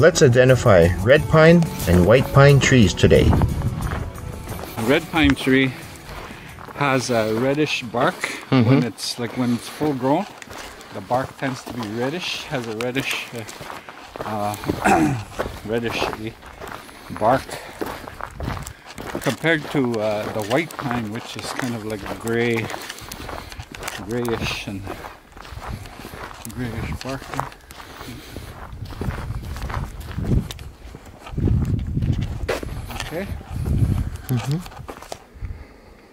let's identify red pine and white pine trees today. A red pine tree has a reddish bark Mhm. when it's like when it's full grown. The bark tends to be reddish, has a reddish, uh, uh, reddish bark compared to uh, the white pine, which is kind of like gray, grayish and grayish bark. Okay.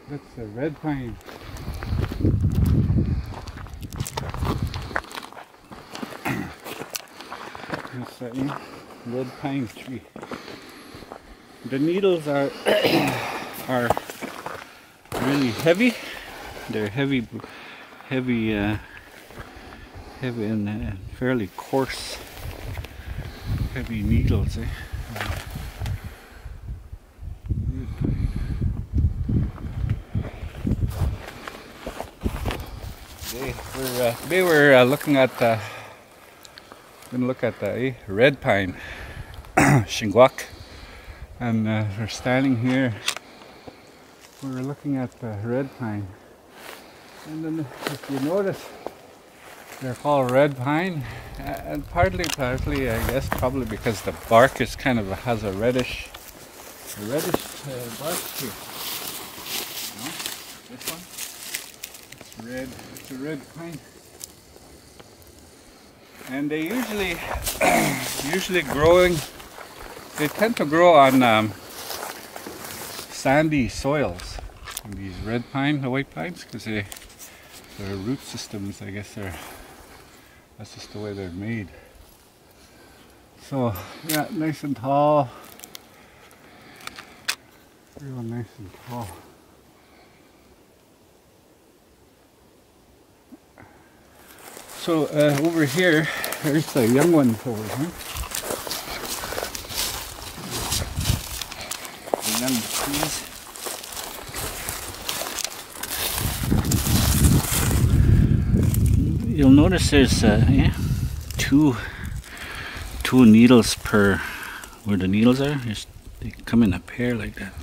That's a red pine. That's a red pine tree. The needles are are really heavy. They're heavy, heavy, uh, heavy and uh, fairly coarse, heavy needles. Eh? Red pine. Today we're, uh, today we're uh, looking at uh, gonna look at the eh, red pine, Shingwak, and uh, we're standing here. We're looking at the red pine, and then if you notice, they're called red pine, uh, and partly, partly, I guess, probably because the bark is kind of has a reddish, a reddish uh, bark. No, this one. Red. It's a red pine. And they usually, usually growing, they tend to grow on um, sandy soils. These red pine, the white pines, because they, their root systems, I guess, they're that's just the way they're made. So yeah, nice and tall, real nice and tall. So uh, over here, there's the young one over here. The young trees. You'll notice there's uh, yeah, two two needles per where the needles are. They come in a pair like that.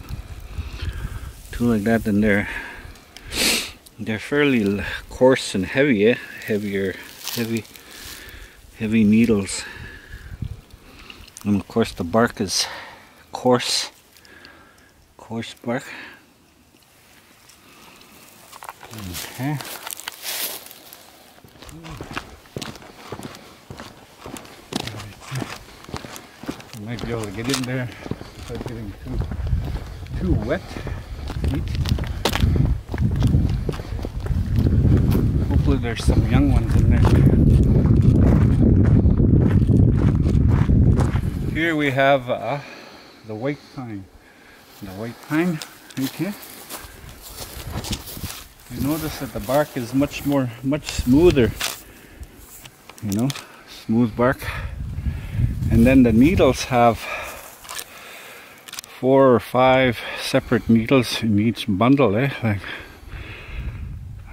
Two like that, and they're they're fairly coarse and heavy, eh? Heavier, heavy, heavy needles. And of course, the bark is coarse, coarse bark. Okay. Might be able to get in there without getting too too wet. Feet. Hopefully there's some young ones in there. Here we have uh, the white pine. The white pine here. You notice that the bark is much more, much smoother. You know, smooth bark. And then the needles have four or five separate needles in each bundle, eh? Like,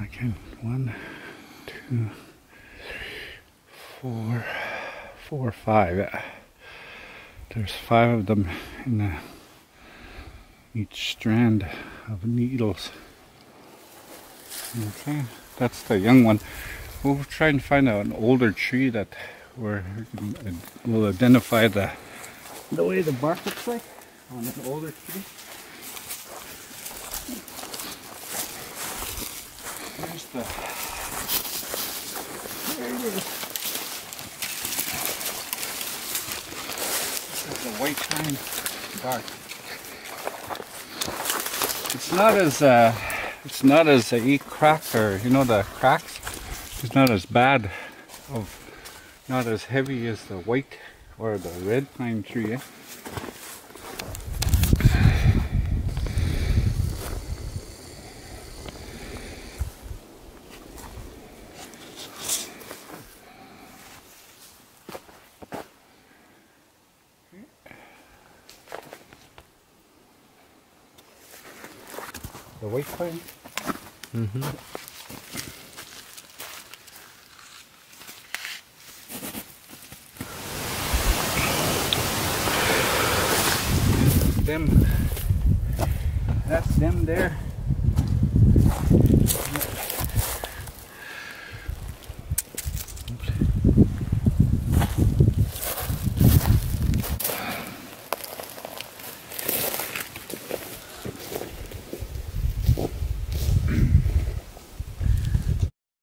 I can, one, two, four, four five. There's five of them in the, each strand of needles. Okay, that's the young one. We'll try and find an older tree that we'll identify the the way the bark looks like on an older tree. There's the. This is the white pine bark. It's not as uh, it's not as uh, e or you know the cracks. It's not as bad of not as heavy as the white or the red pine tree. Eh? The white pine? Mm-hmm. Them. That's them there.